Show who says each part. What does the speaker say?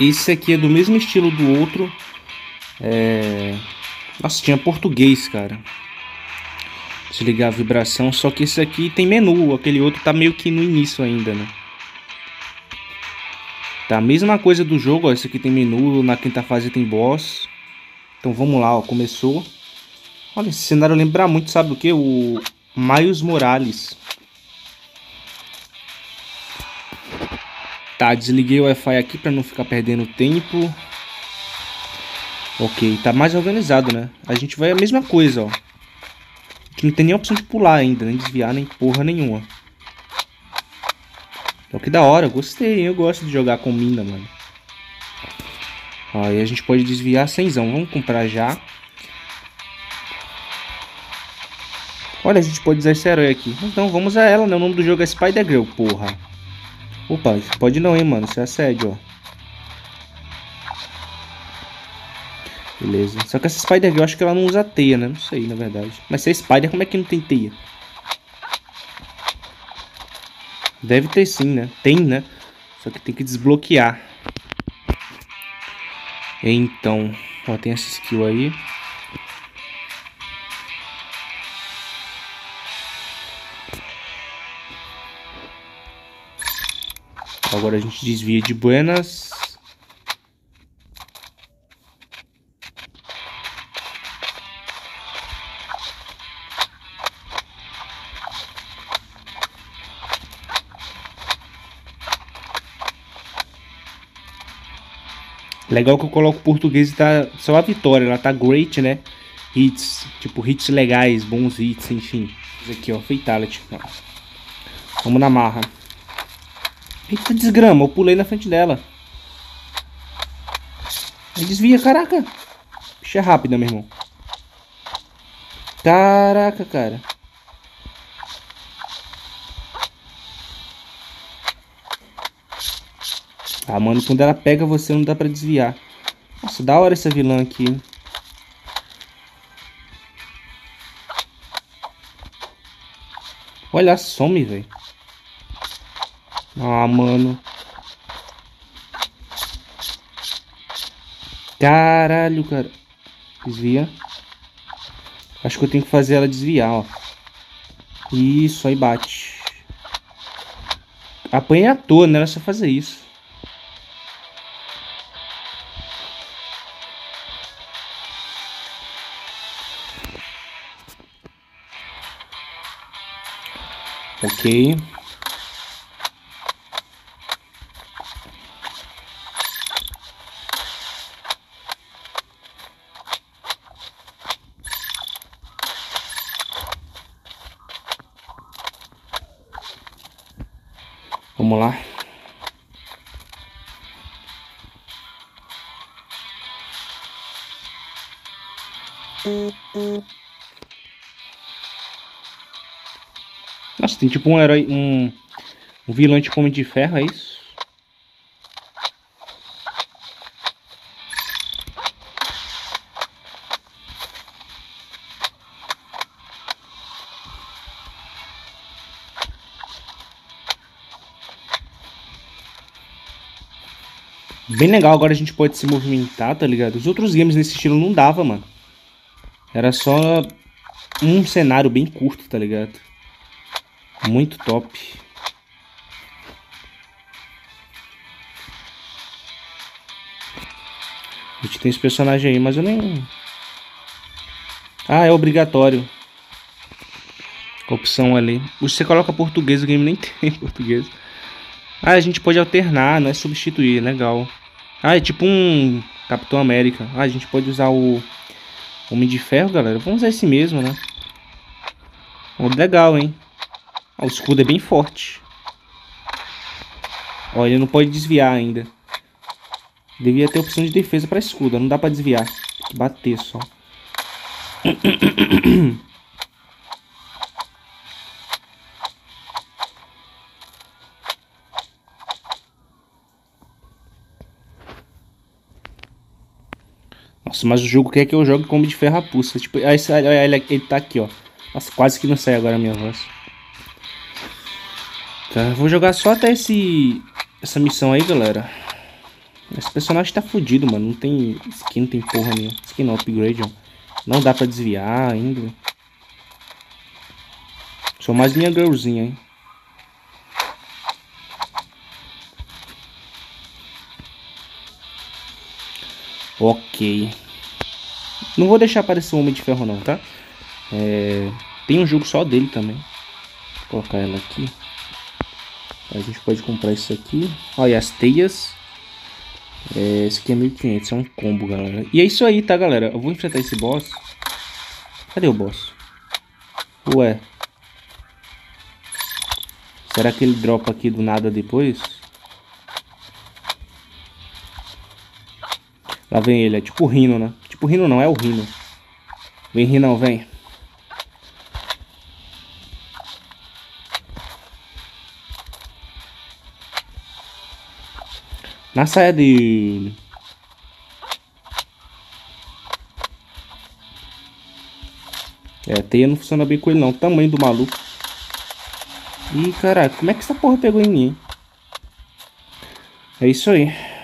Speaker 1: Esse aqui é do mesmo estilo do outro. É... Nossa, tinha português, cara. Desligar a vibração. Só que esse aqui tem menu. Aquele outro tá meio que no início ainda, né? Tá, mesma coisa do jogo, ó. Esse aqui tem menu. Na quinta fase tem boss. Então vamos lá, ó. Começou. Olha, esse cenário lembra muito, sabe o que? O Miles Morales. Tá, desliguei o Wi-Fi aqui para não ficar perdendo tempo. Ok, tá mais organizado, né? A gente vai a mesma coisa, ó. A gente não tem nem opção de pular ainda, nem desviar, nem porra nenhuma. Então que da hora, gostei, eu gosto de jogar com mina, mano. E a gente pode desviar semzão, vamos comprar já. Olha, a gente pode usar esse herói aqui. Então vamos usar ela, né? O nome do jogo é Spider-Girl, porra. Opa, pode não, hein, mano. Isso é assédio, ó. Beleza. Só que essa Spider eu acho que ela não usa teia, né? Não sei, na verdade. Mas se é Spider, como é que não tem teia? Deve ter sim, né? Tem, né? Só que tem que desbloquear. Então, ó, tem essa skill aí. Agora a gente desvia de buenas. Legal que eu coloco português e tá só a vitória, ela tá great, né? Hits, tipo hits legais, bons hits, enfim. Isso aqui, ó, fatality. Vamos na marra. Eita desgrama, eu pulei na frente dela. Ele desvia, caraca. Bicha é rápida, meu irmão. Caraca, cara. Ah, mano, quando ela pega você não dá pra desviar. Nossa, da hora essa vilã aqui. Olha, some, velho. Ah, mano. Caralho, cara. Desvia. Acho que eu tenho que fazer ela desviar, ó. Isso, aí bate. Apanha à toa, não era só fazer isso. Ok. Vamos lá. Nossa, tem tipo um herói, um, um vilão tipo Homem de Ferro, é isso? Bem legal, agora a gente pode se movimentar, tá ligado? Os outros games nesse estilo não dava, mano. Era só um cenário bem curto, tá ligado? Muito top. A gente tem esse personagem aí, mas eu nem... Ah, é obrigatório. Opção ali. Você coloca português, o game nem tem português. Ah, a gente pode alternar, não é substituir, legal. Ah, é tipo um Capitão América. Ah, a gente pode usar o Homem de Ferro, galera. Vamos usar esse mesmo, né? Oh, legal, hein? Ah, o escudo é bem forte. Olha, ele não pode desviar ainda. Devia ter opção de defesa para escudo. Não dá para desviar. Tem que bater só. Nossa, mas o jogo quer que eu jogue como de ferrapuça. Tipo, aí, ele, ele tá aqui, ó. Nossa, quase que não sai agora a minha voz. Tá, vou jogar só até esse essa missão aí, galera. Esse personagem tá fudido, mano. Não tem skin, não tem porra nenhuma. Skin não, upgrade, ó. Não dá pra desviar ainda. Sou mais minha girlzinha, hein. Ok. Não vou deixar aparecer o Homem de Ferro não, tá? É... Tem um jogo só dele também. Vou colocar ela aqui. A gente pode comprar isso aqui. Olha, as teias. É, esse aqui é 1500, é um combo, galera. E é isso aí, tá, galera? Eu vou enfrentar esse boss. Cadê o boss? Ué. Será que ele dropa aqui do nada depois? Lá vem ele, é tipo o Rino, né? O Rino não, é o Rino. Vem, Rinão, vem. Na saia dele. É, teia não funciona bem com ele não. Tamanho do maluco. Ih, caraca, como é que essa porra pegou em mim? É isso aí.